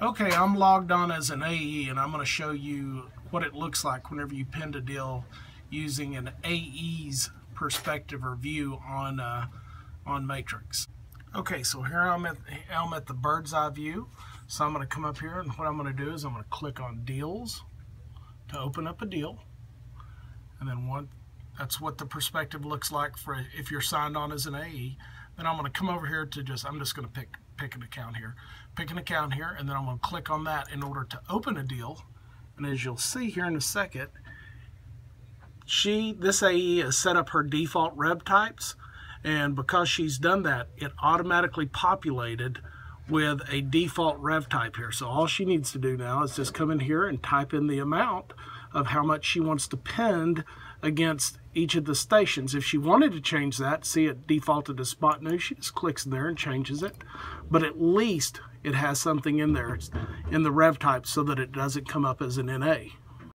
Okay, I'm logged on as an AE and I'm going to show you what it looks like whenever you pinned a deal using an AE's perspective or view on uh, on Matrix. Okay, so here I'm at I'm at the bird's eye view. So I'm going to come up here and what I'm going to do is I'm going to click on deals to open up a deal. And then one that's what the perspective looks like for if you're signed on as an AE. Then I'm going to come over here to just I'm just going to pick pick an account here. Pick an account here and then I'm going to click on that in order to open a deal. And as you'll see here in a second, she this AE has set up her default rev types and because she's done that it automatically populated with a default rev type here so all she needs to do now is just come in here and type in the amount of how much she wants to pend against each of the stations. If she wanted to change that see it defaulted to spot news she just clicks there and changes it. But at least it has something in there. In the rev type so that it doesn't come up as an NA